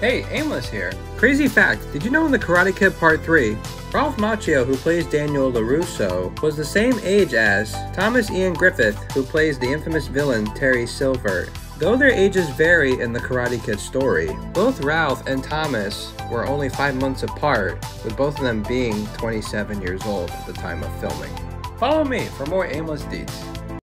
Hey, Aimless here. Crazy fact did you know in the Karate Kid Part 3, Ralph Macchio, who plays Daniel LaRusso, was the same age as Thomas Ian Griffith, who plays the infamous villain Terry Silver. Though their ages vary in the Karate Kid story, both Ralph and Thomas were only five months apart, with both of them being 27 years old at the time of filming. Follow me for more aimless Deetz.